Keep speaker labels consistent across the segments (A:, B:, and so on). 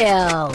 A: Kill!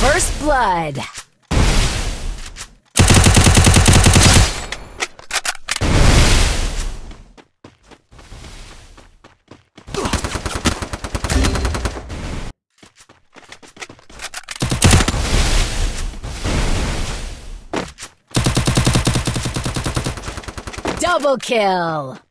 A: First blood. Double kill.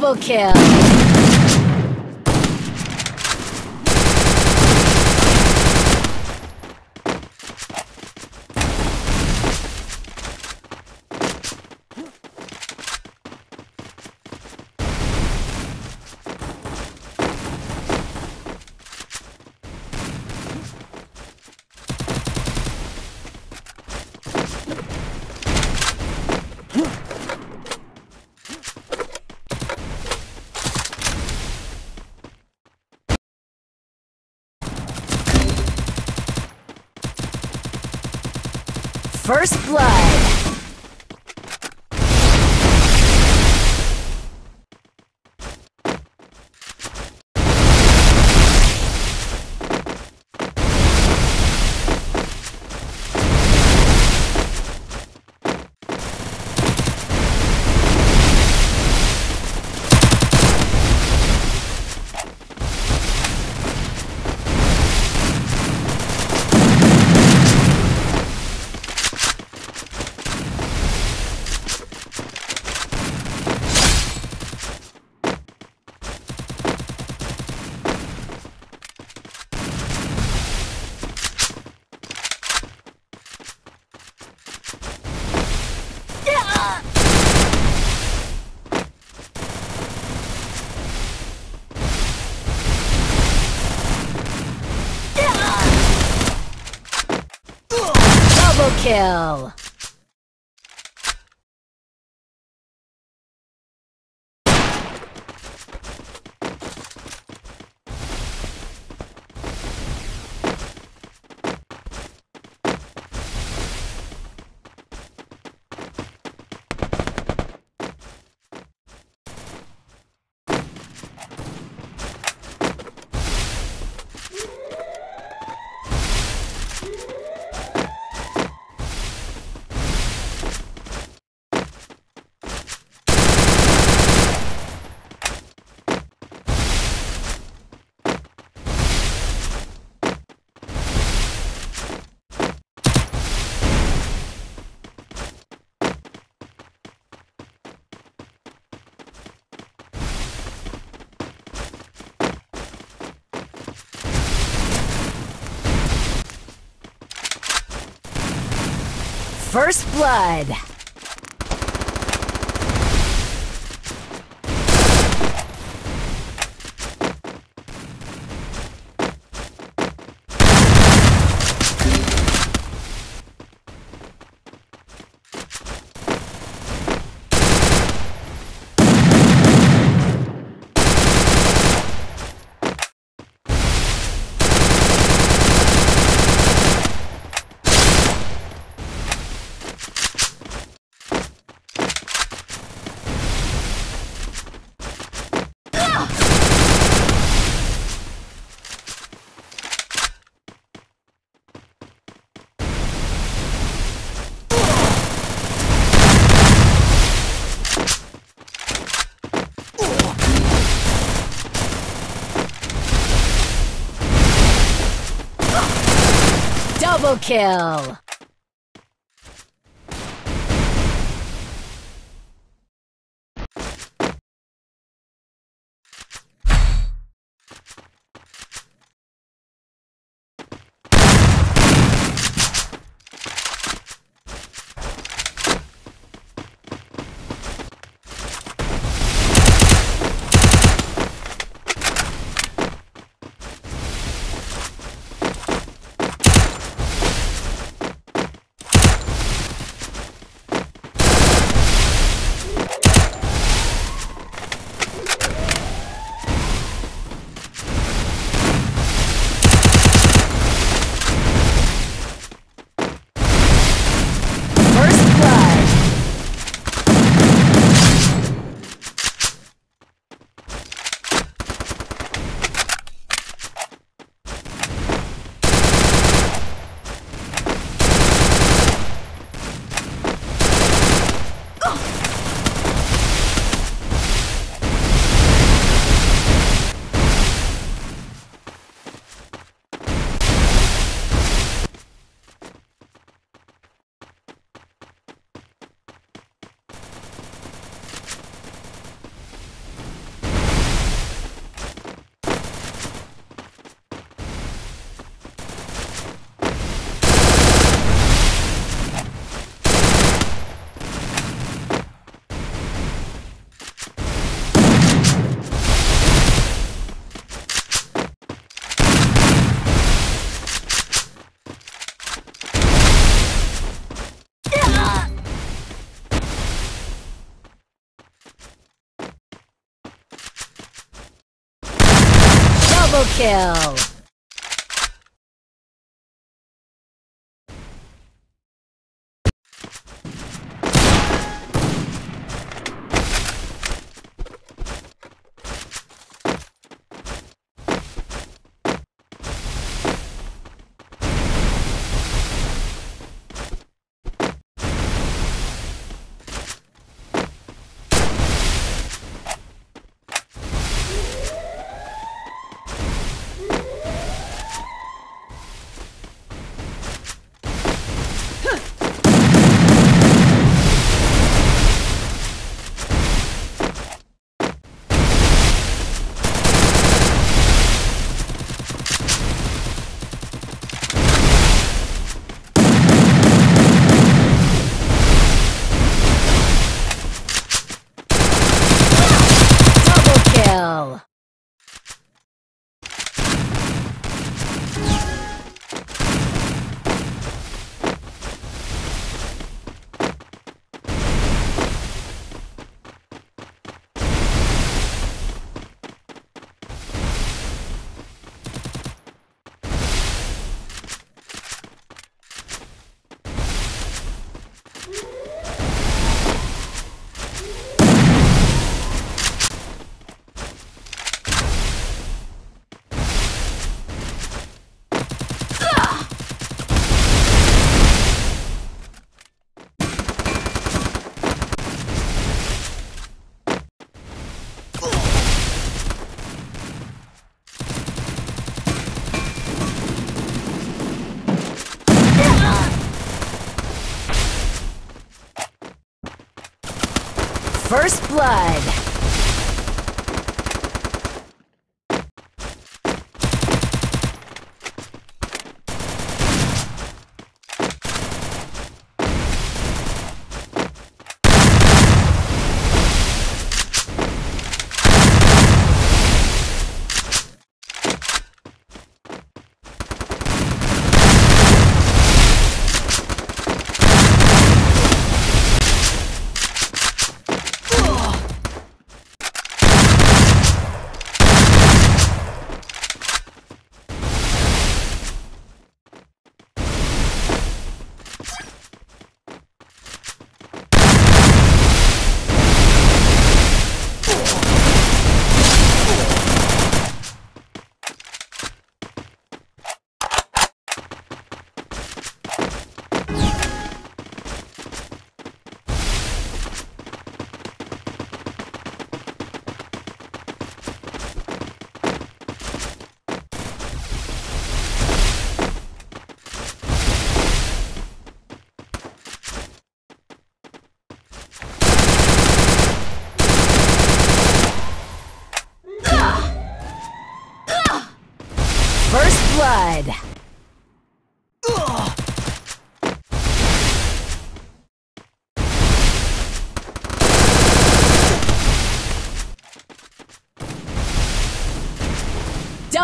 A: Double kill. First blood. Double kill. First blood. Double kill. Kill.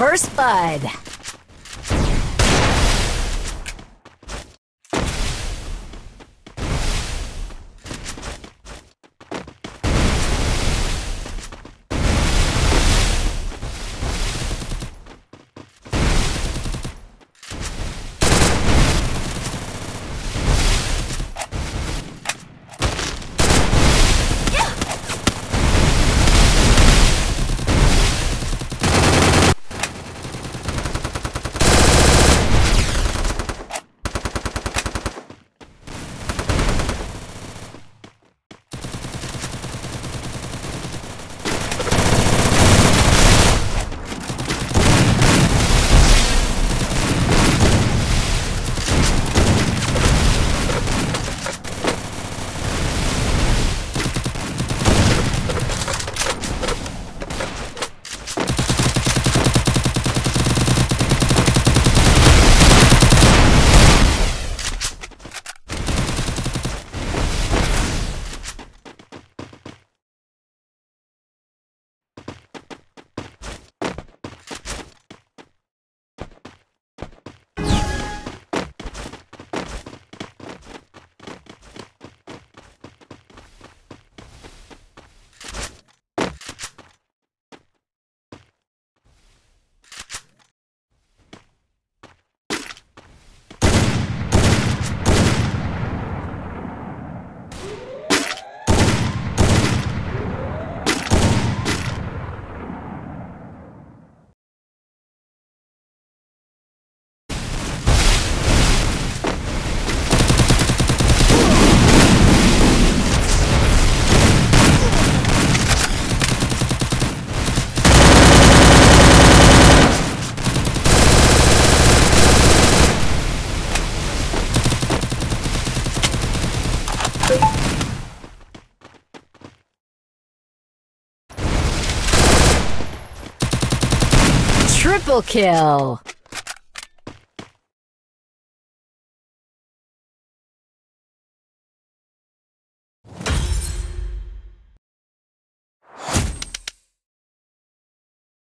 A: First blood. Triple kill!